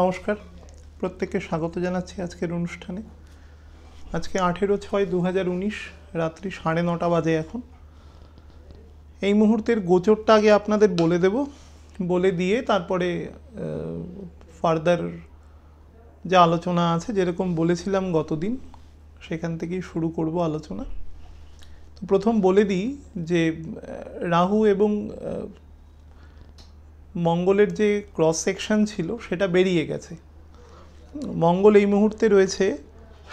নমস্কার। প্রত্যেককে স্বাগত জানাচ্ছি আজকের অনুষ্ঠানে। আজকে আঠেরো ছয় দু হাজার উনিশ রাত্রি সাড়ে নটা বাজে এখন। এই মুহূর্তের গোচরটা আগে আপনাদের বলে দেব। বলে দিয়ে তারপরে ফার্দার যা আলোচনা আছে, যেরকম বলেছিলাম গতদিন, সেখান থেকেই শুরু করব আলোচনা। তো প্রথম বলে দিই যে রাহু এবং মঙ্গলের যে ক্রস সেকশন ছিল, সেটা বেরিয়ে গেছে। মঙ্গল এই মুহূর্তে রয়েছে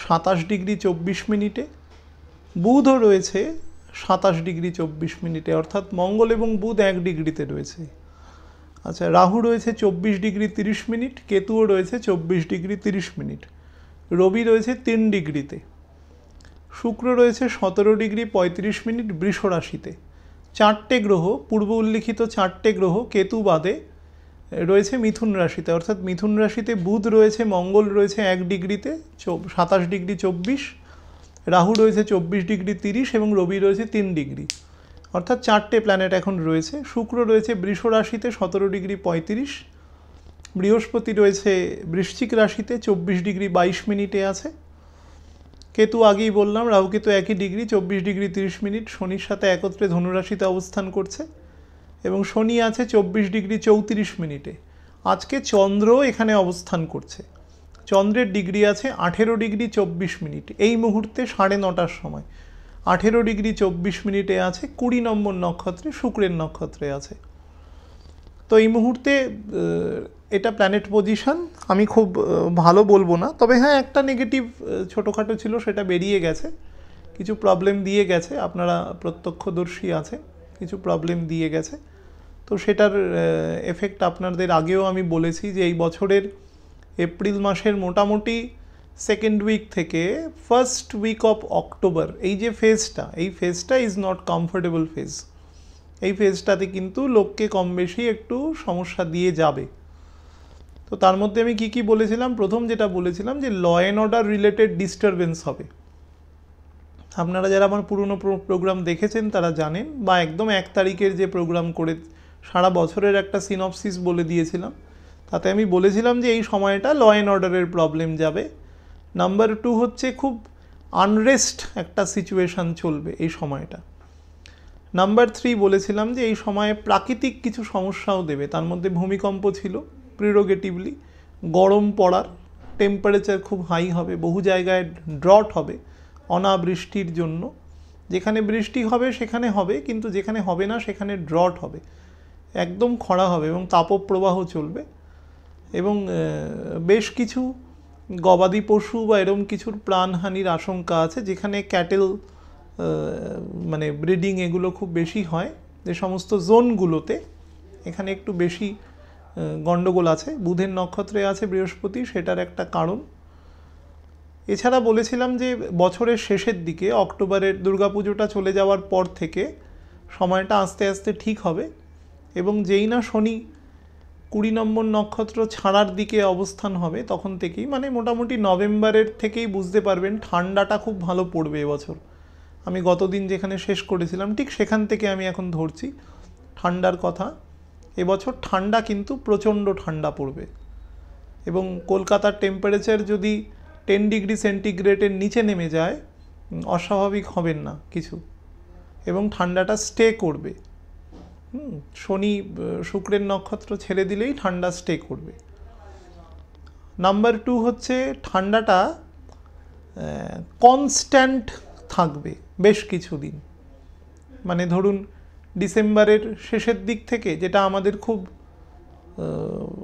সাতাশ ডিগ্রি চব্বিশ মিনিটে বুধও রয়েছে সাতাশ ডিগ্রি চব্বিশ মিনিটে, অর্থাৎ মঙ্গল এবং বুধ এক ডিগ্রিতে রয়েছে। আচ্ছা রাহু রয়েছে চব্বিশ ডিগ্রি তিরিশ মিনিট, কেতুও রয়েছে চব্বিশ ডিগ্রি তিরিশ মিনিট, রবি রয়েছে তিন ডিগ্রিতে, শুক্র রয়েছে সতেরো ডিগ্রি পঁয়ত্রিশ মিনিট বৃষ রাশিতে চারটে গ্রহ, পূর্ব উল্লিখিত চারটে গ্রহ কেতু বাদে রয়েছে মিথুন রাশিতে। অর্থাৎ মিথুন রাশিতে বুধ রয়েছে, মঙ্গল রয়েছে এক ডিগ্রিতে সাতাশ ডিগ্রি চব্বিশ, রাহু রয়েছে চব্বিশ ডিগ্রি তিরিশ এবং রবি রয়েছে তিন ডিগ্রি। অর্থাৎ চারটে প্ল্যানেট এখন রয়েছে। শুক্র রয়েছে বৃষ রাশিতে সতেরো ডিগ্রি পঁয়ত্রিশ, বৃহস্পতি রয়েছে বৃশ্চিক রাশিতে চব্বিশ ডিগ্রি বাইশ মিনিটে আছে। কেতু আগেই বললাম, রাহু কেতু একই ডিগ্রি, চব্বিশ ডিগ্রি, তিরিশ মিনিট, শনির সাথে একত্রে ধনুরাশিতে অবস্থান করছে এবং শনি আছে চব্বিশ ডিগ্রি, চৌত্রিশ মিনিটে। আজকে চন্দ্র এখানে অবস্থান করছে। চন্দ্রের ডিগ্রি আছে আঠেরো ডিগ্রি, চব্বিশ মিনিট। এই মুহূর্তে সাড়ে নটার সময়। আঠেরো ডিগ্রি, চব্বিশ মিনিটে আছে কুড়ি নম্বর নক্ষত্রে, শুক্রের নক্ষত্রে আছে। তো এই মুহূর্তে এটা প্ল্যানেট পজিশন আমি খুব ভালো বলব না। তবে হ্যাঁ একটা নেগেটিভ ছোটোখাটো ছিল, সেটা বেরিয়ে গেছে। কিছু প্রবলেম দিয়ে গেছে, আপনারা প্রত্যক্ষদর্শী আছে, কিছু প্রবলেম দিয়ে গেছে। তো সেটার এফেক্ট আপনাদের আগেও আমি বলেছি যে এই বছরের এপ্রিল মাসের মোটামুটি সেকেন্ড উইক থেকে ফার্স্ট উইক অফ অক্টোবর এই যে ফেজটা এই ফেজটা ইজ নট কমফোর্টেবল ফেজ এই ফেজটাতে কিন্তু লোককে কম বেশি একটু সমস্যা দিয়ে যাবে। তো তার মধ্যে আমি কি কি বলেছিলাম? প্রথম যেটা বলেছিলাম যে law and order related disturbance হবে। আপনারা যারা আমার পুরনো প্রোগ্রাম দেখেছেন, তারা জানেন বা একদম এক তারিখের যে প্রোগ্রাম করে সারা বছরের একটা সিনপসিস বলে দিয়েছিলাম। তাতে আমি বলেছিলাম যে এই সময়টা ল অ্যান্ড অর্ডারের প্রবলেম যাবে। নাম্বার টু হচ্ছে খুব আনরেস্ট একটা সিচুয়েশান চলবে এই সময়টা। নাম্বার থ্রি বলেছিলাম যে এই সময়ে প্রাকৃতিক কিছু সমস্যাও দেবে। তার মধ্যে ভূমিকম্প ছিল প্রিরোগেটিভলি গরম পড়ার টেম্পারেচার খুব হাই হবে, বহু জায়গায় ড্রট হবে অনাবৃষ্টির জন্য। যেখানে বৃষ্টি হবে সেখানে হবে, কিন্তু যেখানে হবে না সেখানে ড্রট হবে। একদম খরা হবে এবং তাপপ্রবাহ চলবে। এবং বেশ কিছু গবাদি পশু বা এরম কিছুর প্রাণহানির আশঙ্কা আছে, যেখানে ক্যাটেল মানে ব্রিডিং এগুলো খুব বেশি হয়। যে সমস্ত জোনগুলোতে এখানে একটু বেশি গণ্ডগোল আছে। বুধের নক্ষত্রে আছে বৃহস্পতি, সেটার একটা কারণ। এছাড়া বলেছিলাম যে বছরের শেষের দিকে অক্টোবরের দুর্গাপুজোটা চলে যাওয়ার পর থেকে সময়টা আস্তে আস্তে ঠিক হবে এবং যেই না শনি কুড়ি নম্বর নক্ষত্র ছাড়ার দিকে অবস্থান হবে, তখন থেকেই মানে মোটামুটি নভেম্বরের থেকেই বুঝতে পারবেন ঠান্ডাটা খুব ভালো পড়বে এবছর। আমি গতদিন যেখানে শেষ করেছিলাম, ঠিক সেখান থেকে আমি এখন ধরছি। ঠান্ডার কথা। এবছর ঠান্ডা কিন্তু প্রচণ্ড ঠান্ডা পড়বে। এবং কলকাতার টেম্পারেচার যদি টেন ডিগ্রি সেন্টিগ্রেডের নিচে নেমে যায় অস্বাভাবিক হবেন না কিছু। এবং ঠান্ডাটা স্টে করবে। শনি শুক্রের নক্ষত্র ছেড়ে দিলেই ঠান্ডা স্টে করবে। নাম্বার টু হচ্ছে ঠান্ডাটা কনস্ট্যান্ট থাকবে। বেশ কিছুদিন। মানে ধরুন, ডিসেম্বরের শেষের দিক থেকে যেটা আমাদের খুব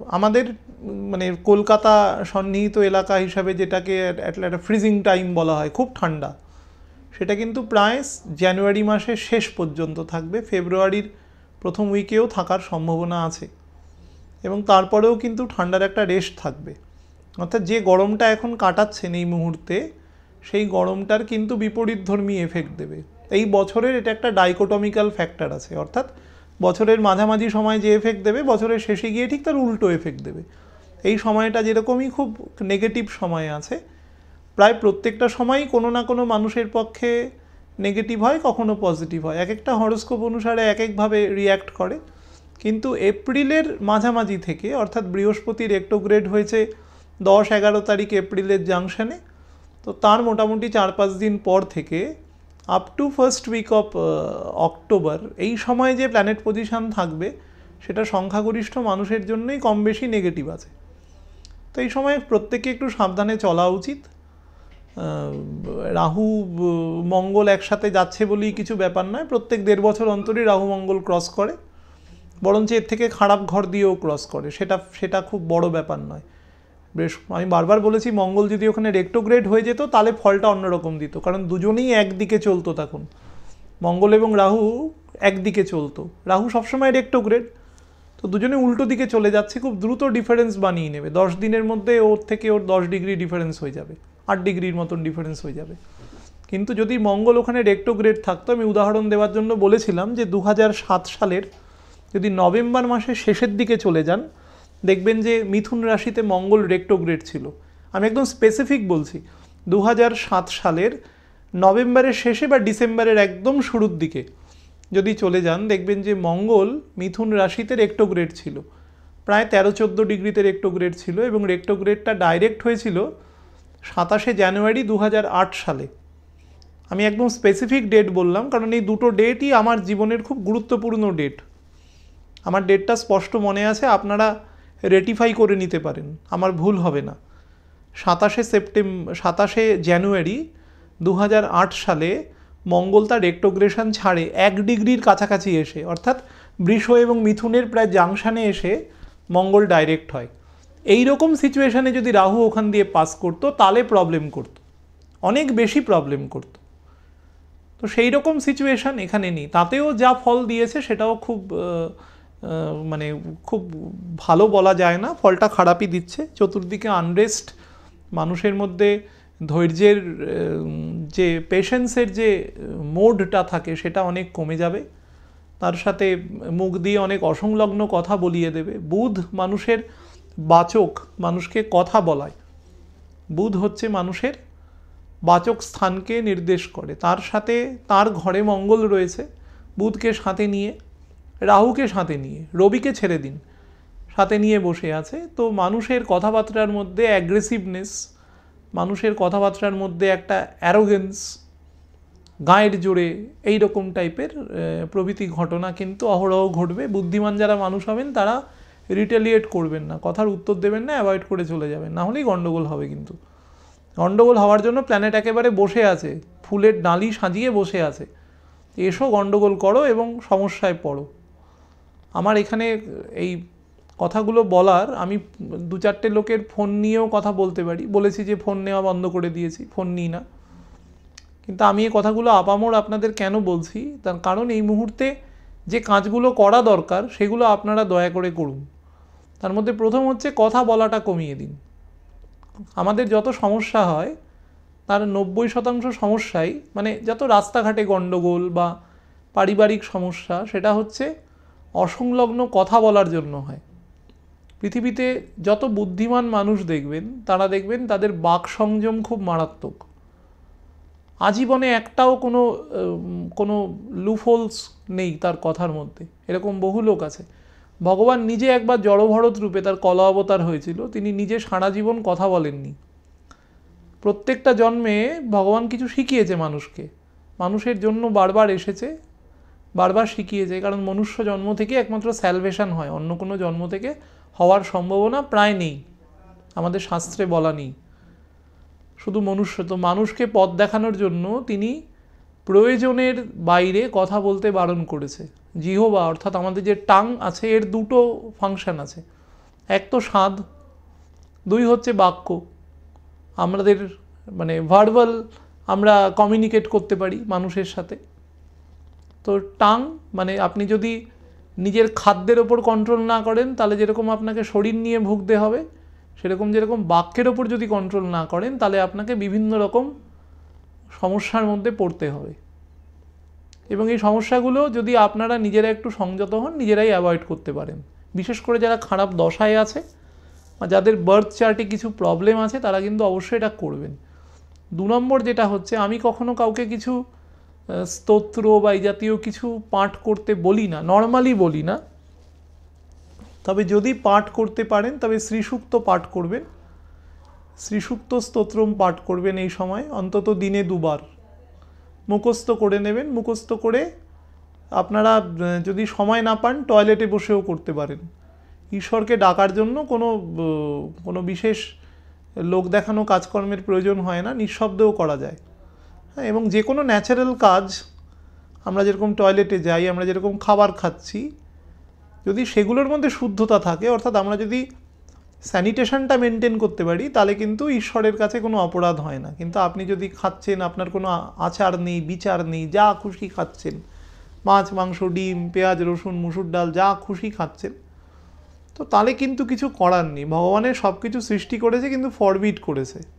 আমাদের মানে কলকাতা সন্নিহিত এলাকা হিসাবে যেটাকে একটা ফ্রিজিং টাইম বলা হয়, খুব ঠান্ডা। সেটা কিন্তু প্রায় জানুয়ারি মাসের শেষ পর্যন্ত থাকবে, ফেব্রুয়ারির প্রথম উইকেও থাকার সম্ভাবনা আছে। এবং তারপরেও কিন্তু ঠান্ডার একটা রেস্ট থাকবে। অর্থাৎ যে গরমটা এখন কাটাচ্ছেন এই মুহূর্তে সেই গরমটার কিন্তু বিপরীতধর্মী এফেক্ট দেবে। এই বছরের এটা একটা ডাইকোটমিক্যাল ফ্যাক্টর আছে, অর্থাৎ বছরের মাঝামাঝি সময় যে এফেক্ট দেবে, বছরের শেষে গিয়ে ঠিক তার উল্টো এফেক্ট দেবে। এই সময়টা যেরকমই খুব নেগেটিভ সময় আছে, প্রায় প্রত্যেকটা সময়ই কোনো না কোনো মানুষের পক্ষে নেগেটিভ হয়, কখনো পজিটিভ হয়। এক একটা হরস্কোপ অনুসারে এক একভাবে রিয়্যাক্ট করে। কিন্তু এপ্রিলের মাঝামাঝি থেকে, অর্থাৎ বৃহস্পতির রেক্টোগ্রেড হয়েছে দশ এগারো তারিখ এপ্রিলের জাংশনে তো তার মোটামুটি চার পাঁচ দিন পর থেকে up to first week of October এই সময় যে প্ল্যানেট পজিশন থাকবে, সেটা সংখ্যাগরিষ্ঠ মানুষের জন্যই কম বেশি নেগেটিভ আছে। তো এই সময় প্রত্যেকে একটু সাবধানে চলা উচিত। রাহু মঙ্গল একসাথে যাচ্ছে বলেই কিছু ব্যাপার নয়। প্রত্যেক দেড় বছর অন্তরই রাহু, মঙ্গল ক্রস করে। বরঞ্চ এর থেকে খারাপ ঘর দিয়েও ক্রস করে। সেটা সেটা খুব বড় ব্যাপার নয়। আমি বারবার বলেছি মঙ্গল যদি ওখানে রেক্টোগ্রেড হয়ে যেত, তাহলে ফলটা অন্যরকম দিত, কারণ দুজনেই একদিকে চলতো তখন। মঙ্গল এবং রাহু একদিকে চলতো। রাহু সবসময় রেক্টোগ্রেড, তো দুজনে উল্টো দিকে চলে যাচ্ছে, খুব দ্রুত ডিফারেন্স বানিয়ে নেবে। দশ দিনের মধ্যে ওর থেকে ওর দশ ডিগ্রি ডিফারেন্স হয়ে যাবে, আট ডিগ্রির মতন ডিফারেন্স হয়ে যাবে। কিন্তু যদি মঙ্গল ওখানে রেক্টোগ্রেড থাকতো, আমি উদাহরণ দেওয়ার জন্য বলেছিলাম যে দু সালের যদি নভেম্বর মাসের শেষের দিকে চলে যান দেখবেন যে মিথুন রাশিতে মঙ্গল রেক্টোগ্রেড ছিল। আমি একদম স্পেসিফিক বলছি দু সালের নভেম্বরের শেষে বা ডিসেম্বরের একদম শুরুর দিকে। যদি চলে যান, দেখবেন যে মঙ্গল মিথুন রাশিতে রেক্টোগ্রেড ছিল। প্রায় তেরো চোদ্দ ডিগ্রিতে রেক্টোগ্রেড ছিল এবং রেক্টোগ্রেডটা ডাইরেক্ট হয়েছিল সাতাশে জানুয়ারি দু হাজার আট সালে। আমি একদম স্পেসিফিক ডেট বললাম, কারণ এই দুটো ডেটই আমার জীবনের খুব গুরুত্বপূর্ণ ডেট আমার ডেটটা স্পষ্ট মনে আছে, আপনারা রেটিফাই করে নিতে পারেন। আমার ভুল হবে না। সাতাশে সেপ্টেম্বর সাতাশে জানুয়ারি দু হাজার আট সালে মঙ্গল তার রেক্টোগ্রেশন ছাড়ে এক ডিগ্রির কাছাকাছি এসে, অর্থাৎ বৃষ এবং মিথুনের প্রায় জাংশানে এসে মঙ্গল ডাইরেক্ট হয়। এই রকম সিচুয়েশনে যদি রাহু ওখান দিয়ে পাস করতো, তাহলে প্রবলেম করতো। অনেক বেশি প্রবলেম করতো। তো সেই রকম সিচুয়েশন এখানে নেই। তাতেও যা ফল দিয়েছে সেটাও খুব মানে খুব ভালো বলা যায় না, ফলটা খারাপই দিচ্ছে। চতুর্দিকে আনরেস্ট মানুষের মধ্যে ধৈর্যের যে পেশেন্সের যে মোডটা থাকে সেটা অনেক কমে যাবে। তার সাথে মুখ দিয়ে অনেক অসংলগ্ন কথা বলিয়ে দেবে। বুধ মানুষের বাচক, মানুষকে কথা বলায়। বুধ হচ্ছে মানুষের বাচক স্থানকে নির্দেশ করে। তার সাথে তার ঘরে মঙ্গল রয়েছে, বুধকে সাথে নিয়ে। রাহুকে সাথে নিয়ে, রবিকে ছেড়ে দিন। সাথে নিয়ে বসে আছে। তো মানুষের কথাবার্তার মধ্যে অ্যাগ্রেসিভনেস মানুষের কথাবার্তার মধ্যে একটা অ্যারোগেন্স গায়ের জোরে এই রকম টাইপের প্রভৃতি ঘটনা কিন্তু অহরহ ঘটবে। বুদ্ধিমান যারা মানুষ হবেন, তারা রিটেলিয়েট করবেন না। কথার উত্তর দেবেন না অ্যাভয়েড করে চলে যাবেন। না হলেই গণ্ডগোল হবে কিন্তু। গন্ডগোল হওয়ার জন্য প্ল্যানেট একেবারে বসে আছে। ফুলের ডালি সাজিয়ে বসে আছে। এসো গন্ডগোল করো এবং সমস্যায় পড়ো। আমার এখানে এই কথাগুলো বলার, আমি দু চারটে লোকের ফোন নিয়েও কথা বলতে পারি। বলেছি যে ফোন নেওয়া বন্ধ করে দিয়েছি, ফোন নিই না। কিন্তু আমি এই কথাগুলো আপামোর আপনাদের কেন বলছি? তার কারণ এই মুহূর্তে যে কাজগুলো করা দরকার, সেগুলো আপনারা দয়া করে করুন। তার মধ্যে প্রথম হচ্ছে কথা বলাটা কমিয়ে দিন। আমাদের যত সমস্যা হয়, তার নব্বই শতাংশ সমস্যাই মানে যত রাস্তাঘাটে গণ্ডগোল বা পারিবারিক সমস্যা, সেটা হচ্ছে অসংলগ্ন কথা বলার জন্য হয়। পৃথিবীতে যত বুদ্ধিমান মানুষ দেখবেন, তারা দেখবেন তাদের বাক সংযম খুব মারাত্মক। আজীবনে একটাও কোনো কোনো লুফোলস নেই তার কথার মধ্যে। এরকম বহু লোক আছে। ভগবান নিজে একবার জড়ভরত রূপে তার কলা অবতার হয়েছিল, তিনি নিজে সারা জীবন কথা বলেননি। প্রত্যেকটা জন্মে ভগবান কিছু শিখিয়েছে মানুষকে। মানুষের জন্য বারবার এসেছে বারবার শিখিয়েছে কারণ মনুষ্য জন্ম থেকে একমাত্র স্যালভেশন হয়, অন্য কোনো জন্ম থেকে হওয়ার সম্ভাবনা প্রায় নেই। আমাদের শাস্ত্রে বলা নেই। শুধু মনুষ্য, তো মানুষকে পথ দেখানোর জন্য তিনি প্রয়োজনের বাইরে কথা বলতে বারণ করেছে। জিহবা, অর্থাৎ আমাদের যে টাং আছে, এর দুটো ফাংশন আছে। এক তো স্বাদ, দুই হচ্ছে বাক্য। আমাদের মানে ভার্বাল আমরা কমিউনিকেট করতে পারি মানুষের সাথে। তো টাং মানে আপনি যদি নিজের খাদ্যের ওপর কন্ট্রোল না করেন, তাহলে যেরকম আপনাকে শরীর নিয়ে ভুগতে হবে, সেরকম যেরকম বাক্যের ওপর যদি কন্ট্রোল না করেন, তাহলে আপনাকে বিভিন্ন রকম সমস্যার মধ্যে পড়তে হবে। এবং এই সমস্যাগুলো যদি আপনারা নিজেরা একটু সংযত হন, নিজেরাই অ্যাভয়েড করতে পারেন। বিশেষ করে যারা খারাপ দশায় আছে, বা যাদের বার্থ চার্টে কিছু প্রবলেম আছে, তারা কিন্তু অবশ্যই এটা করবেন। দু নম্বর যেটা হচ্ছে, আমি কখনো কাউকে কিছু স্তোত্র বা এই জাতীয় কিছু পাঠ করতে বলি না নর্মালি বলি না। তবে যদি পাঠ করতে পারেন, তবে শ্রীসূক্ত পাঠ করবেন। শ্রীসূক্ত স্তোত্রম পাঠ করবেন এই সময়, অন্তত দিনে দুবার। মুখস্থ করে নেবেন, মুখস্থ করে আপনারা যদি সময় না পান টয়লেটে বসেও করতে পারেন। ঈশ্বরকে ডাকার জন্য কোনো কোনো বিশেষ লোক দেখানো কাজকর্মের প্রয়োজন হয় না, নিঃশব্দেও করা যায়। এবং যে কোনো ন্যাচারাল কাজ, আমরা যেরকম টয়লেটে যাই, আমরা যেরকম খাবার খাচ্ছি, যদি সেগুলোর মধ্যে শুদ্ধতা থাকে, অর্থাৎ আমরা যদি স্যানিটেশনটা মেনটেন করতে পারি, তাহলে কিন্তু ঈশ্বরের কাছে কোনো অপরাধ হয় না। কিন্তু আপনি যদি খাচ্ছেন, আপনার কোনো আচার নেই, বিচার নেই, যা খুশি খাচ্ছেন, মাছ, মাংস, ডিম, পেঁয়াজ, রসুন, মুসুর ডাল, যা খুশি খাচ্ছেন, তো তাহলে কিন্তু কিছু করার নেই। ভগবানের সব কিছু সৃষ্টি করেছে, কিন্তু ফরবিট করেছে।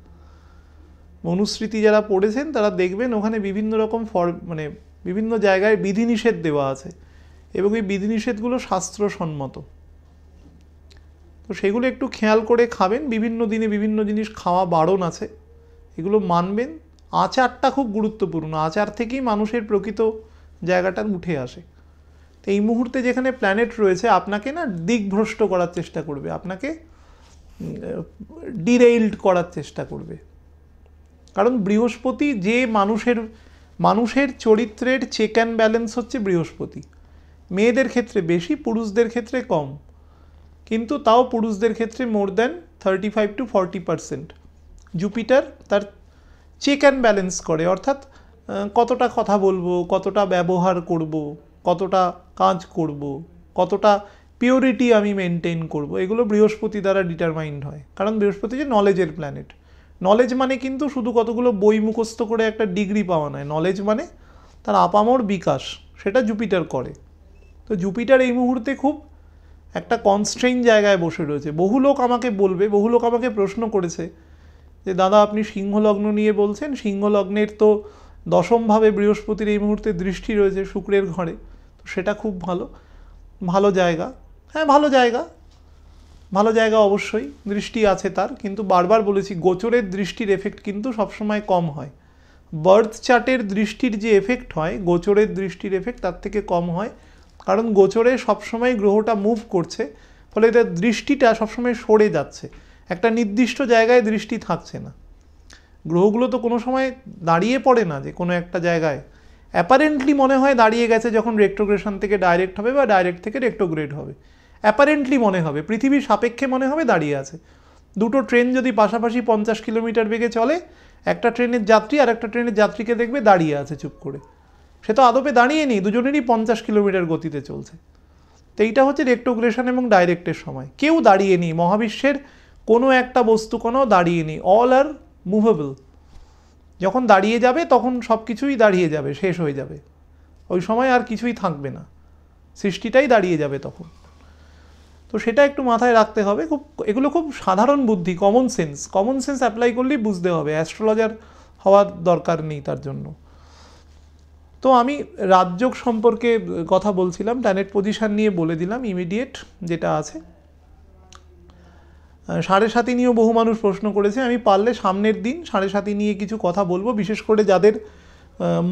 মনুস্মৃতি যারা পড়েছেন, তারা দেখবেন ওখানে বিভিন্ন রকম ফর মানে বিভিন্ন জায়গায় বিধিনিষেধ দেওয়া আছে এবং এই বিধিনিষেধগুলো শাস্ত্রসম্মত। তো সেগুলো একটু খেয়াল করে খাবেন। বিভিন্ন দিনে বিভিন্ন জিনিস খাওয়া বারণ আছে, এগুলো মানবেন। আচারটা খুব গুরুত্বপূর্ণ, আচার থেকেই মানুষের প্রকৃত জায়গাটা উঠে আসে। তো এই মুহূর্তে যেখানে প্ল্যানেট রয়েছে, আপনাকে না দিকভ্রষ্ট করার চেষ্টা করবে, আপনাকে ডিরেইল্ড করার চেষ্টা করবে। কারণ বৃহস্পতি যে মানুষের মানুষের চরিত্রের চেক অ্যান্ড ব্যালেন্স হচ্ছে বৃহস্পতি। মেয়েদের ক্ষেত্রে বেশি, পুরুষদের ক্ষেত্রে কম। কিন্তু তাও পুরুষদের ক্ষেত্রে more than thirty five to forty percent Jupiter তার চেক অ্যান্ড ব্যালেন্স করে, অর্থাৎ কতটা কথা বলব, কতটা ব্যবহার করব, কতটা কাজ করব, কতটা পিওরিটি আমি মেনটেন করব, এগুলো বৃহস্পতি দ্বারা ডিটারমাইন্ড হয়। কারণ বৃহস্পতি যে নলেজের প্ল্যানেট নলেজ মানে কিন্তু শুধু কতগুলো বই মুখস্থ করে একটা ডিগ্রি পাওয়া নয়। নলেজ মানে তার আপামর বিকাশ, সেটা জুপিটার করে। তো জুপিটার এই মুহূর্তে খুব একটা কনস্ট্রেইন জায়গায় বসে রয়েছে। বহু লোক আমাকে বলবে, বহু লোক আমাকে প্রশ্ন করেছে যে, দাদা, আপনি সিংহ লগ্ন নিয়ে বলছেন। সিংহ লগ্নের তো দশমভাবে বৃহস্পতির এই মুহূর্তে দৃষ্টি রয়েছে শুক্রের ঘরে। তো সেটা খুব ভালো ভালো জায়গা। হ্যাঁ ভালো জায়গা। ভালো জায়গা অবশ্যই, দৃষ্টি আছে তার, কিন্তু বারবার বলেছি, গোচরের দৃষ্টির এফেক্ট কিন্তু সবসময় কম হয়। বার্থ চার্টের দৃষ্টির যে এফেক্ট হয়, গোচরের দৃষ্টির এফেক্ট তার থেকে কম হয়, কারণ গোচরে সবসময় গ্রহটা মুভ করছে, ফলে তার দৃষ্টিটা সবসময় সরে যাচ্ছে। একটা নির্দিষ্ট জায়গায় দৃষ্টি থাকছে না। গ্রহগুলো তো কোনো সময় দাঁড়িয়ে পড়ে না যে কোনো একটা জায়গায়। অ্যাপারেন্টলি মনে হয় দাঁড়িয়ে গেছে যখন রেক্টোগ্রেশন থেকে ডাইরেক্ট হবে বা ডাইরেক্ট থেকে রেক্টোগ্রেড হবে। অ্যাপারেন্টলি মনে হবে, পৃথিবীর সাপেক্ষে মনে হবে দাঁড়িয়ে আছে। দুটো ট্রেন যদি পাশাপাশি পঞ্চাশ কিলোমিটার বেগে চলে, একটা ট্রেনের যাত্রী আর একটা ট্রেনের যাত্রীকে দেখবে দাঁড়িয়ে আছে চুপ করে। সে তো আদপে দাঁড়িয়ে নেই, দুজনেরই পঞ্চাশ কিলোমিটার গতিতে চলছে। তো এইটা হচ্ছে রেক্টোগ্রেশন এবং ডাইরেক্টের সময়। কেউ দাঁড়িয়ে নেই, মহাবিশ্বের কোনো একটা বস্তু কোনো দাঁড়িয়ে নেই অল আর মুভেবল যখন দাঁড়িয়ে যাবে, তখন সব কিছুই দাঁড়িয়ে যাবে, শেষ হয়ে যাবে। ওই সময় আর কিছুই থাকবে না। সৃষ্টিটাই দাঁড়িয়ে যাবে তখন। তো সেটা একটু মাথায় রাখতে হবে। খুব, এগুলো খুব সাধারণ বুদ্ধি common sense common sense apply করলেই বুঝতে হবে অ্যাস্ট্রোলজার হওয়ার দরকার নেই তার জন্য। তো আমি রাজযোগ সম্পর্কে কথা বলছিলাম প্ল্যানেট পজিশান নিয়ে বলে দিলাম ইমিডিয়েট যেটা আছে। সাড়ে সাতি নিয়েও বহু মানুষ প্রশ্ন করেছে, আমি পারলে সামনের দিন সাড়ে সাতি নিয়ে কিছু কথা বলব, বিশেষ করে যাদের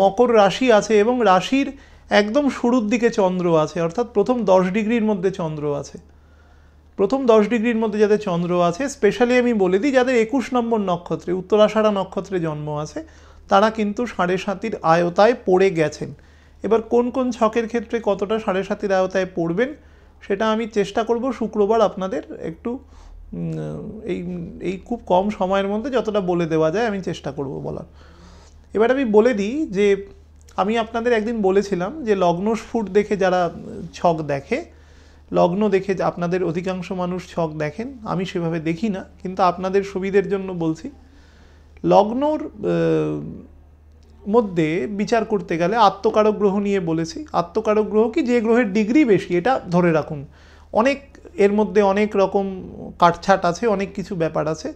মকর রাশি আছে এবং রাশির একদম শুরুর দিকে চন্দ্র আছে, অর্থাৎ প্রথম দশ ডিগ্রির মধ্যে চন্দ্র আছে। প্রথম দশ ডিগ্রির মধ্যে যাদের চন্দ্র আছে স্পেশালি আমি বলে দিই যাদের একুশ নম্বর নক্ষত্রে উত্তরাষাঢ়া নক্ষত্রে জন্ম আছে, তারা কিন্তু সাড়ে সাতির আয়তায় পড়ে গেছেন। এবার কোন কোন ছকের ক্ষেত্রে কতটা সাড়ে সাতির আয়তায় পড়বেন, সেটা আমি চেষ্টা করব শুক্রবার আপনাদের একটু এই এই খুব কম সময়ের মধ্যে যতটা বলে দেওয়া যায় আমি চেষ্টা করব বলার। এবার আমি বলে দিই যে, আমি আপনাদের একদিন বলেছিলাম যে লগ্ন স্ফুট দেখে যারা ছক দেখে লগ্ন দেখে আপনাদের অধিকাংশ মানুষ ছক দেখেন, আমি সেভাবে দেখি না, কিন্তু আপনাদের সুবিধের জন্য বলছি। লগ্নর মধ্যে বিচার করতে গেলে আত্মকারক গ্রহ নিয়ে বলেছি। আত্মকারক গ্রহ কি? যে গ্রহের ডিগ্রি বেশি, এটা ধরে রাখুন। অনেক, এর মধ্যে অনেক রকম কাটছাট আছে, অনেক কিছু ব্যাপার আছে।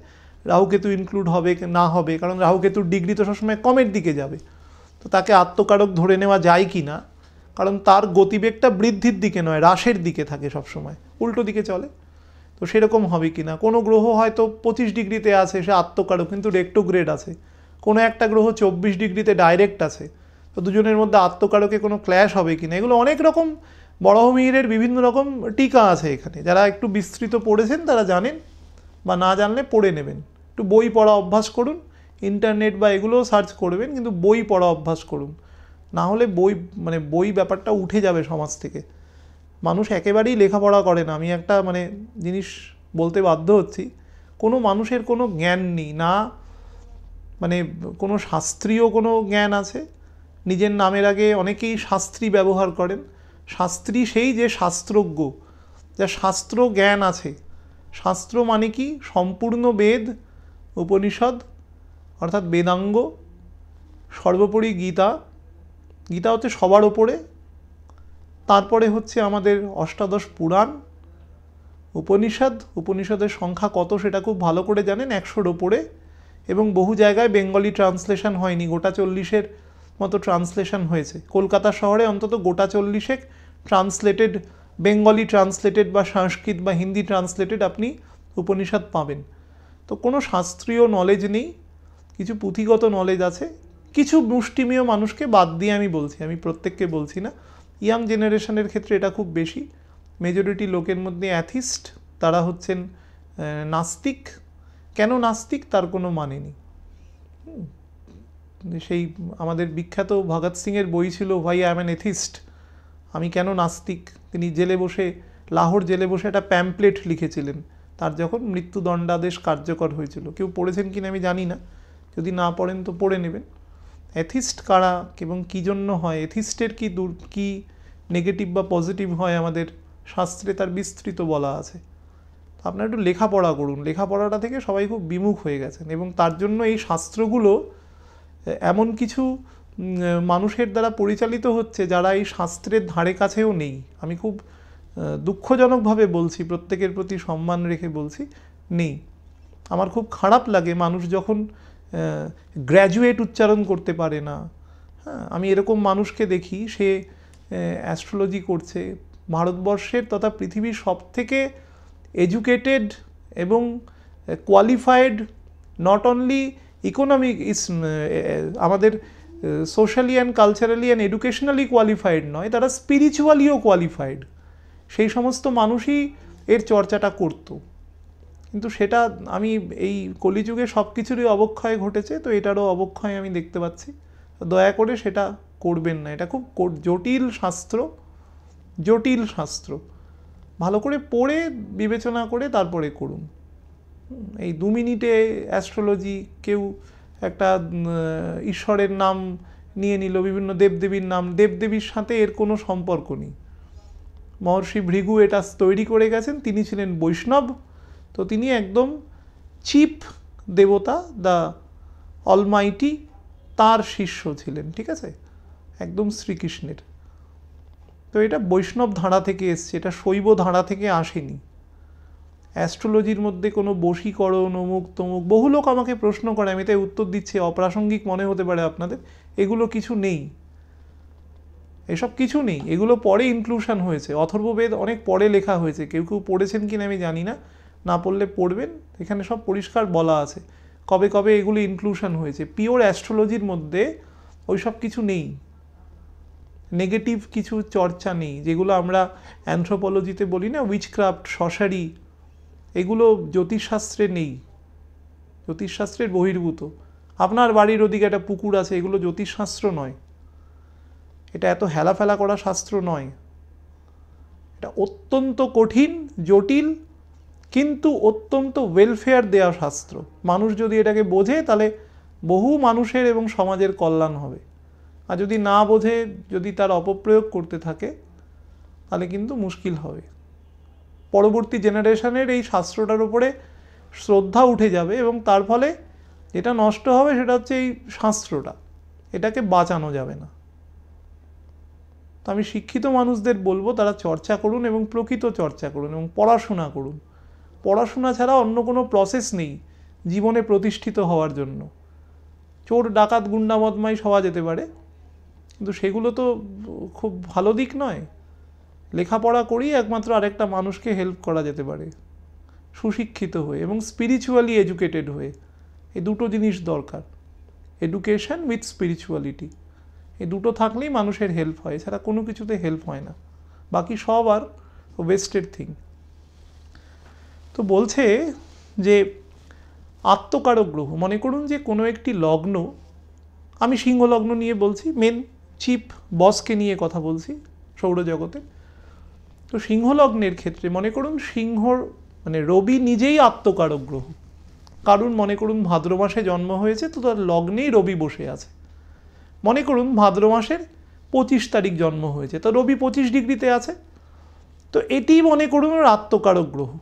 রাহুকেতু ইনক্লুড হবে না হবে, কারণ রাহুকেতুর ডিগ্রি তো সবসময় কমের দিকে যাবে। তো তাকে আত্মকারক ধরে নেওয়া যায় কি না? কারণ তার গতিবেগটা বৃদ্ধির দিকে নয়, হ্রাসের দিকে থাকে সবসময়। উল্টো দিকে চলে। তো সেরকম হবে কি না কোনো গ্রহ হয়তো পঁচিশ ডিগ্রিতে আছে, সে আত্মকারক, কিন্তু রেক্টোগ্রেড আছে। কোনো একটা গ্রহ চব্বিশ ডিগ্রিতে ডাইরেক্ট আছে। তো দুজনের মধ্যে আত্মকারকে কোনো ক্ল্যাশ হবে কি না এগুলো অনেক রকম বরাহমিহিরের বিভিন্ন রকম টিকা আছে এখানে। যারা একটু বিস্তৃত পড়েছেন, তারা জানেন বা না জানলে পড়ে নেবেন। একটু বই পড়া অভ্যাস করুন, ইন্টারনেট বা এগুলোও সার্চ করবেন, কিন্তু বই পড়া অভ্যাস করুন। না হলে বই মানে বই ব্যাপারটা উঠে যাবে সমাজ থেকে। মানুষ একেবারেই লেখাপড়া করে না। আমি একটা মানে জিনিস বলতে বাধ্য হচ্ছি, কোনো মানুষের কোনো জ্ঞান নেই। না মানে কোনো শাস্ত্রীয় কোনো জ্ঞান আছে। নিজের নামের আগে অনেকেই শাস্ত্রী ব্যবহার করেন। শাস্ত্রী সেই যে শাস্ত্রজ্ঞ, যা শাস্ত্র জ্ঞান আছে। শাস্ত্র মানে কি? সম্পূর্ণ বেদ, উপনিষদ, অর্থাৎ বেদাঙ্গ, সর্বোপরি গীতা গীতা হচ্ছে সবার ওপরে, তারপরে হচ্ছে আমাদের অষ্টাদশ পুরাণ, উপনিষদ, উপনিষদের সংখ্যা কত সেটা খুব ভালো করে জানেন একশোর ওপরে, এবং বহু জায়গায় বেঙ্গলি ট্রান্সলেশন হয়নি, গোটা চল্লিশের মতো ট্রান্সলেশন হয়েছে। কলকাতা শহরে অন্তত গোটা চল্লিশে ট্রান্সলেটেড, বেঙ্গলি ট্রান্সলেটেড বা সংস্কৃত বা হিন্দি ট্রান্সলেটেড আপনি উপনিষদ পাবেন। তো কোনো শাস্ত্রীয় নলেজ নেই, কিছু পুঁথিগত নলেজ আছে কিছু মুষ্টিমেয় মানুষকে বাদ দিয়ে আমি বলছি, আমি প্রত্যেককে বলছি না। ইয়াং জেনারেশনের ক্ষেত্রে এটা খুব বেশি। মেজরিটি লোকের মধ্যে অ্যাথিস্ট, তারা হচ্ছেন নাস্তিক। কেন নাস্তিক? তার কোনো মানে নেই। সেই আমাদের বিখ্যাত ভগৎ সিংয়ের বই ছিল ভাই আই অ্যান এথিস্ট আমি কেন নাস্তিক? তিনি জেলে বসে, লাহোর জেলে বসে একটা প্যাম্পলেট লিখেছিলেন। তার যখন মৃত্যুদণ্ডাদেশ কার্যকর হয়েছিল। কেউ পড়েছেন কিনা আমি জানি না। যদি না পড়েন তো পড়ে নেবেন। অ্যাথিস্ট কারা এবং কী জন্য হয়? এথিস্টের কি দূর, কী নেগেটিভ বা পজিটিভ হয় আমাদের শাস্ত্রে? তার বিস্তৃত বলা আছে। আপনারা একটু লেখাপড়া করুন। লেখাপড়াটা থেকে সবাই খুব বিমুখ হয়ে গেছেন এবং তার জন্য এই শাস্ত্রগুলো, এমন কিছু মানুষের দ্বারা পরিচালিত হচ্ছে যারা এই শাস্ত্রের ধারে কাছেও নেই। আমি খুব দুঃখজনকভাবে বলছি, প্রত্যেকের প্রতি সম্মান রেখে বলছি, নেই। আমার খুব খারাপ লাগে মানুষ যখন গ্র্যাজুয়েট উচ্চারণ করতে পারে না। হ্যাঁ আমি এরকম মানুষকে দেখি, সে অ্যাস্ট্রোলজি করছে। ভারতবর্ষের তথা পৃথিবীর সব থেকে এডুকেটেড এবং qualified not only economic is আমাদের socially and culturally and educationally qualified নয়, তারা স্পিরিচুয়ালিও কোয়ালিফাইড সেই সমস্ত মানুষই এর চর্চাটা করতো। কিন্তু সেটা আমি এই কলিযুগে সব কিছুরই অবক্ষয় ঘটেছে, তো এটারও অবক্ষয় আমি দেখতে পাচ্ছি। দয়া করে সেটা করবেন না। এটা খুব জটিল শাস্ত্র জটিল শাস্ত্র। ভালো করে পড়ে, বিবেচনা করে তারপরে করুন। এই দু মিনিটে অ্যাস্ট্রোলজি কেউ একটা ঈশ্বরের নাম নিয়ে নিল, বিভিন্ন দেবদেবীর নাম, দেবদেবীর সাথে এর কোনো সম্পর্ক নেই। মহর্ষি ভৃগু এটা তৈরি করে গেছেন, তিনি ছিলেন বৈষ্ণব। তো তিনি একদম চিপ দেবতা দ্য অলমাইটি তার শিষ্য ছিলেন, ঠিক আছে? একদম শ্রীকৃষ্ণের। তো এটা বৈষ্ণব ধারা থেকে এসছে, এটা শৈব ধারা থেকে আসেনি। অ্যাস্ট্রোলজির মধ্যে কোনো বশীকরণ, অমুক তমুক, বহু লোক আমাকে প্রশ্ন করে, আমি তাই উত্তর দিচ্ছি, অপ্রাসঙ্গিক মনে হতে পারে আপনাদের, এগুলো কিছু নেই। এসব কিছু নেই, এগুলো পরে ইনক্লুশন হয়েছে, অথর্ববেদ অনেক পরে লেখা হয়েছে, কেউ কেউ পড়েছেন কিনা আমি জানি না না পড়লে পড়বেন, এখানে সব পরিষ্কার বলা আছে। কবে কবে এগুলো ইনক্লুশন হয়েছে। পিওর অ্যাস্ট্রোলজির মধ্যে ওই সব কিছু নেই। নেগেটিভ কিছু চর্চা নেই, যেগুলো আমরা অ্যানথ্রোপোলজিতে বলি না উইচক্রাফট শশারি এগুলো জ্যোতিষশাস্ত্রে নেই। জ্যোতিষশাস্ত্রের বহির্ভূত। আপনার বাড়ির ওদিকে একটা পুকুর আছে, এগুলো জ্যোতিষশাস্ত্র নয়। এটা এত হেলাফেলা করা শাস্ত্র নয়। এটা অত্যন্ত কঠিন, জটিল কিন্তু অত্যন্ত ওয়েলফেয়ার দেওয়া শাস্ত্র। মানুষ যদি এটাকে বোঝে, তাহলে বহু মানুষের এবং সমাজের কল্যাণ হবে। আর যদি না বোঝে, যদি তার অপপ্রয়োগ করতে থাকে, তাহলে কিন্তু মুশকিল হবে। পরবর্তী জেনারেশনের এই শাস্ত্রটার উপরে শ্রদ্ধা উঠে যাবে এবং তার ফলে যেটা নষ্ট হবে, সেটা হচ্ছে এই শাস্ত্রটা। এটাকে বাঁচানো যাবে না। তো আমি শিক্ষিত মানুষদের বলব, তারা চর্চা করুন এবং প্রকৃত চর্চা করুন এবং পড়াশোনা করুন। পড়াশোনা ছাড়া অন্য কোনো প্রসেস নেই জীবনে প্রতিষ্ঠিত হওয়ার জন্য। চোর, ডাকাত, গুন্ডা বদমাইশ হওয়া যেতে পারে। কিন্তু সেগুলো তো খুব ভালো দিক নয়। লেখাপড়া করেই একমাত্র আরেকটা মানুষকে হেল্প করা যেতে পারে। সুশিক্ষিত হয়ে এবং স্পিরিচুয়ালি এডুকেটেড হয়ে। এই দুটো জিনিস দরকার। এডুকেশন উইথ স্পিরিচুয়ালিটি এই দুটো থাকলেই মানুষের হেল্প হয়, এছাড়া কোনো কিছুতে হেল্প হয় না। বাকি সব আর ওয়েস্টেড থিং তো বলছে যে আত্মকারক গ্রহ, মনে করুন যে কোনো একটি লগ্ন, আমি সিংহ লগ্ন নিয়ে বলছি মেন চিপ বসকে নিয়ে কথা বলছি সৌরজগতে, তো সিংহ লগ্নের ক্ষেত্রে মনে করুন সিংহর মানে রবি নিজেই আত্মকারক গ্রহ। কারণ মনে করুন ভাদ্র মাসে জন্ম হয়েছে, তো তার লগ্নেই রবি বসে আছে। মনে করুন ভাদ্র মাসের পঁচিশ তারিখ জন্ম হয়েছে, তো রবি পঁচিশ ডিগ্রিতে আছে, তো এটি মনে করুন ওর আত্মকারক গ্রহ।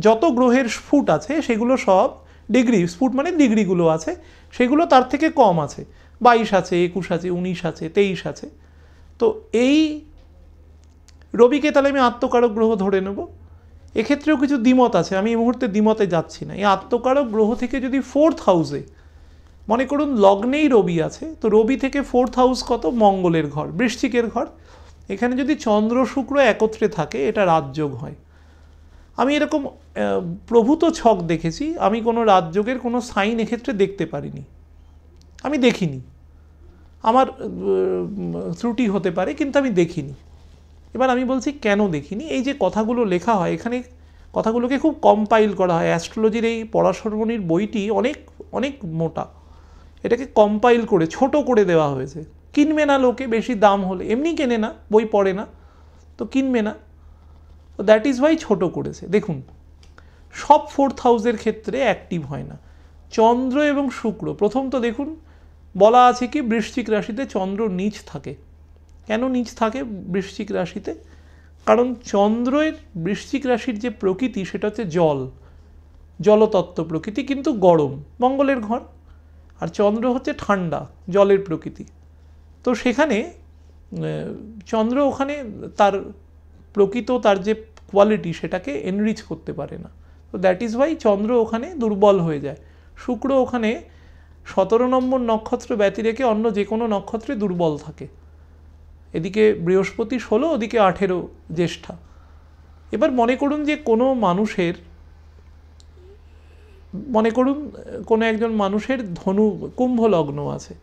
যত গ্রহের স্ফুট আছে, সেগুলো সব ডিগ্রি, স্ফুট মানে ডিগ্রিগুলো আছে, সেগুলো তার থেকে কম আছে। বাইশ আছে, একুশ আছে, উনিশ আছে, তেইশ আছে। তো এই রবিকে তাহলে আমি আত্মকারক গ্রহ ধরে নেব। এক্ষেত্রেও কিছু দ্বিমত আছে, আমি এই মুহূর্তে দ্বিমতে যাচ্ছি না। এই আত্মকারক গ্রহ থেকে যদি ফোর্থ হাউসে মনে করুন লগ্নেই রবি আছে, তো রবি থেকে ফোর্থ হাউস কত? মঙ্গলের ঘর, বৃশ্চিকের ঘর। এখানে যদি চন্দ্র শুক্র একত্রে থাকে, এটা রাজযোগ হয়। আমি এরকম প্রভূত ছক দেখেছি, আমি কোনো রাজযোগের কোনো সাইন এক্ষেত্রে দেখতে পারিনি। আমি দেখিনি। আমার ত্রুটি হতে পারে, কিন্তু আমি দেখিনি। এবার আমি বলছি, কেন দেখিনি? এই যে কথাগুলো লেখা হয়, এখানে কথাগুলোকে খুব কম্পাইল করা হয়। অ্যাস্ট্রোলজির এই পরাশরমণির বইটি অনেক অনেক মোটা। এটাকে কম্পাইল করে, ছোট করে দেওয়া হয়েছে। কিনবে না লোকে, বেশি দাম হলে। এমনি কেনে না, বই পড়ে না। তো কিনবে না। তো দ্যাট ইজ ওয়াই ছোট করেছে। দেখুন, সব ফোর্থ হাউসের ক্ষেত্রে অ্যাক্টিভ হয় না। চন্দ্র এবং শুক্র, প্রথম তো দেখুন, বলা আছে কি, বৃশ্চিক রাশিতে চন্দ্র নিচ থাকে। কেন নিচ থাকে বৃশ্চিক রাশিতে? কারণ চন্দ্রের বৃশ্চিক রাশির যে প্রকৃতি, সেটা হচ্ছে জল। জলতত্ত্ব প্রকৃতি, কিন্তু গরম, মঙ্গলের ঘর। আর চন্দ্র হচ্ছে ঠান্ডা, জলের প্রকৃতি। তো সেখানে চন্দ্র ওখানে তার প্রকৃত তার যে কোয়ালিটি সেটাকে এনরিচ করতে পারে না। তো দ্যাট ইজ ওয়াই চন্দ্র ওখানে দুর্বল হয়ে যায়। শুক্র ওখানে সতেরো নম্বর নক্ষত্র ব্যতি রেখে অন্য যে কোনো নক্ষত্রে দুর্বল থাকে। এদিকে বৃহস্পতি ষোলো, ওদিকে আঠেরো জ্যেষ্ঠা। এবার মনে করুন যে কোনো মানুষের, মনে করুন কোনো একজন মানুষের ধনু কুম্ভ লগ্ন আছে।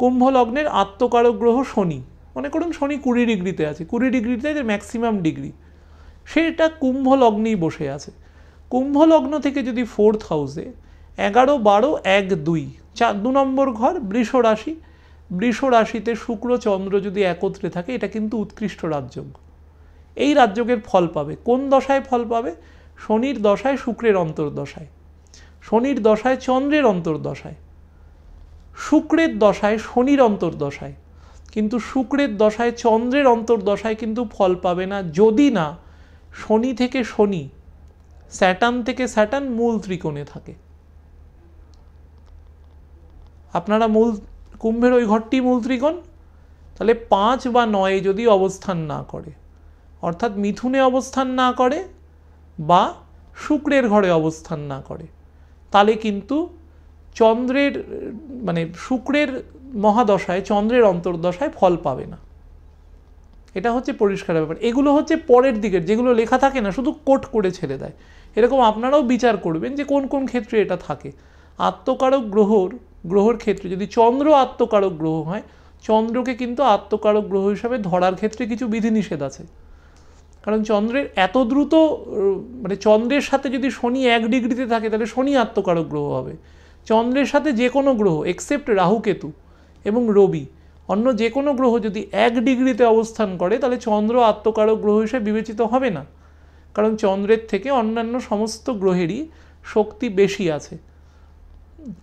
কুম্ভ লগ্নের আত্মকারক গ্রহ শনি। মনে করুন শনি কুড়ি ডিগ্রিতে আছে, কুড়ি ডিগ্রিতে যে ম্যাক্সিমাম ডিগ্রি সেটা কুম্ভ লগ্নেই বসে আছে। কুম্ভ লগ্ন থেকে যদি ফোর্থ হাউসে এগারো, বারো, এক, দুই, চার, দু নম্বর ঘর বৃষ রাশি, বৃষ রাশিতে শুক্র, চন্দ্র যদি একত্রে থাকে, এটা কিন্তু উৎকৃষ্ট রাজযোগ। এই রাজযোগের ফল পাবে। কোন দশায় ফল পাবে? শনির দশায়, শুক্রের অন্তর্দশায়। শনির দশায়, চন্দ্রের অন্তর্দশায়। শুক্রের দশায়, শনির অন্তর্দশায়। কিন্তু শুক্রের দশায়, চন্দ্রের অন্তর্দশায় কিন্তু ফল পাবে না। যদি না, শনি থেকে শনি, স্যাটার্ন থেকে স্যাটার্ন মূল ত্রিকোণে থাকে। আপনারা মূল, কুম্ভের ওই ঘরটি মূল ত্রিকোণ? তাহলে পাঁচ বা নয়ে যদি অবস্থান না করে, অর্থাৎ মিথুনে অবস্থান না করে বা শুক্রের ঘরে অবস্থান না করে, তাহলে কিন্তু চন্দ্রের মানে শুক্রের মহাদশায়, চন্দ্রের অন্তর্দশায় ফল পাবে না। এটা হচ্ছে পরিষ্কার ব্যাপার। এগুলো হচ্ছে পরের দিকের, যেগুলো লেখা থাকে না, শুধু কোট করে ছেড়ে দেয়। এরকম আপনারাও বিচার করবেন যে কোন কোন ক্ষেত্রে এটা থাকে। আত্মকারক গ্রহর গ্রহর ক্ষেত্রে যদি চন্দ্র আত্মকারক গ্রহ হয়, চন্দ্রকে কিন্তু আত্মকারক গ্রহ হিসাবে ধরার ক্ষেত্রে কিছু বিধিনিষেধ আছে। কারণ চন্দ্রের এত দ্রুত মানে চন্দ্রের সাথে যদি শনি এক ডিগ্রিতে থাকে, তাহলে শনি আত্মকারক গ্রহ হবে। চন্দ্রের সাথে যে কোনো গ্রহ এক্সেপ্ট রাহুকেতু এবং রবি। অন্য যে কোনো গ্রহ যদি এক ডিগ্রিতে অবস্থান করে, তাহলে চন্দ্র আত্মকারক গ্রহ হিসেবে বিবেচিত হবে না। কারণ চন্দ্রের থেকে অন্যান্য সমস্ত গ্রহেরই শক্তি বেশি আছে।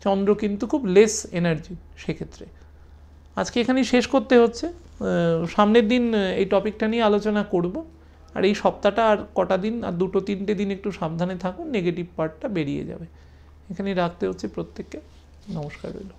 চন্দ্র কিন্তু খুব লেস এনার্জি সেক্ষেত্রে। আজকে এখানেই শেষ করতে হচ্ছে। সামনের দিন এই টপিকটা নিয়ে আলোচনা করব। আর এই সপ্তাহটা আর কটা দিন, আর দুটো তিনটে দিন একটু সাবধানে থাকুন নেগেটিভ পার্টটা বেরিয়ে যাবে। এখানেই রাখতে হচ্ছে প্রত্যেককে। নমস্কার রইল।